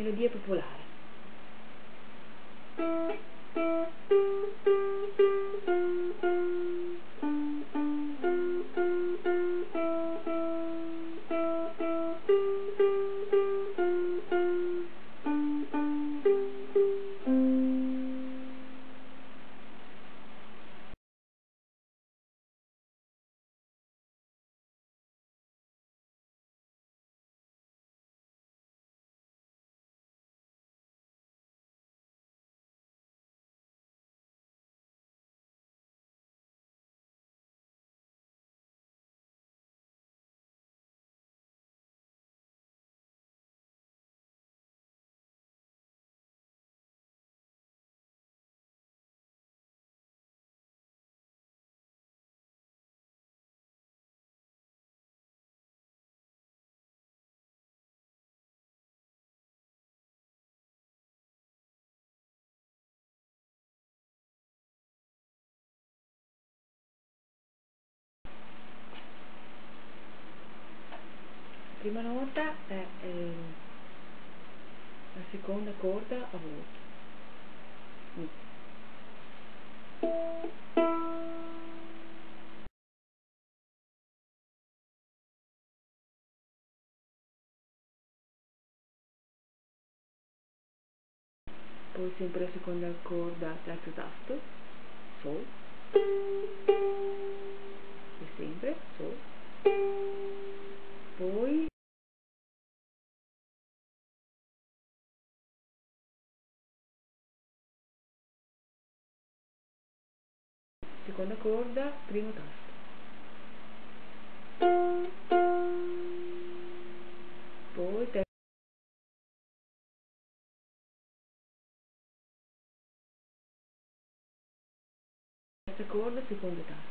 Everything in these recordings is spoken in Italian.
Ciao. Melodia popolare. Prima nota è ehm, la seconda corda a vuoto. Mi. Poi sempre la seconda corda, terzo tasto, Sol. E sempre Sol. Poi seconda corda, primo tasto. Poi terza corda, secondo tasto.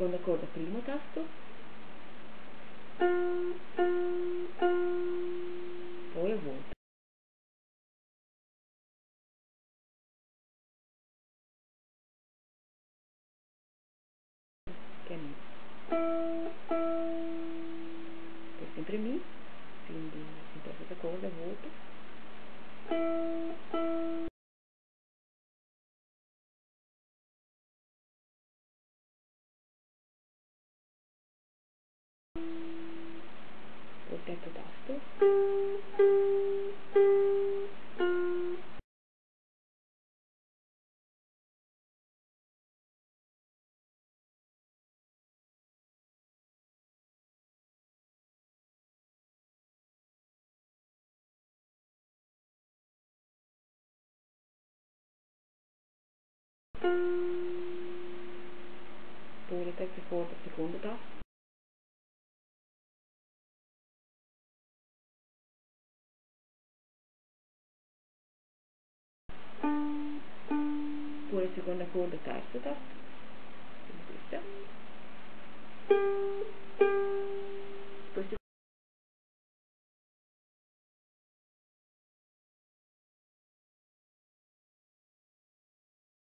Seconda corda, primo tasto. Poi a vuoto. Che è Mi. Poi sempre Mi, quindi sempre la stessa corda, vuoto. Poi terzo tasto. Poi la terza corda, secondo la seconda corda, terzo tasto. Questa.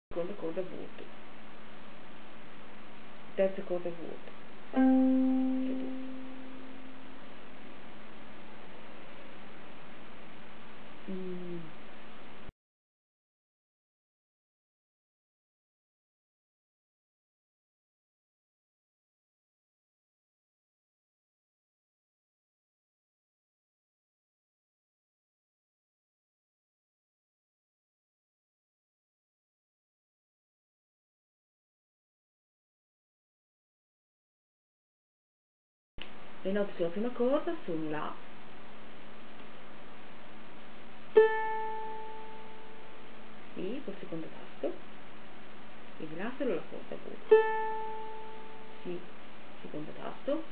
Seconda corda, vuoto. Terza corda, vuoto. Mm. Le note sulla prima corda sono La, Si col secondo tasto, quindi La solo la corda a vuoto, Si, secondo tasto,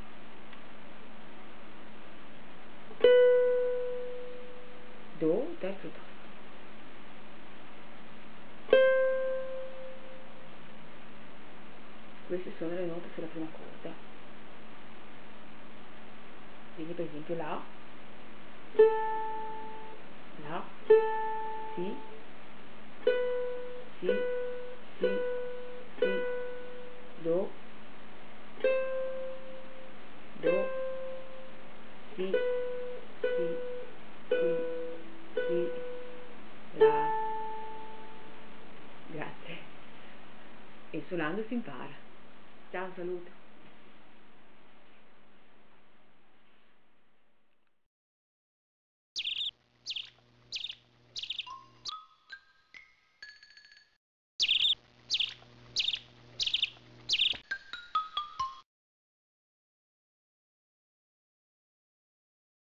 Do, terzo tasto. Queste sono le note sulla prima corda. Quindi per esempio La, La, Si, Si, Si, Si, Do, Do, Si, Si, Si, Si, La. Grazie. E suonando si impara. Ciao, saluto.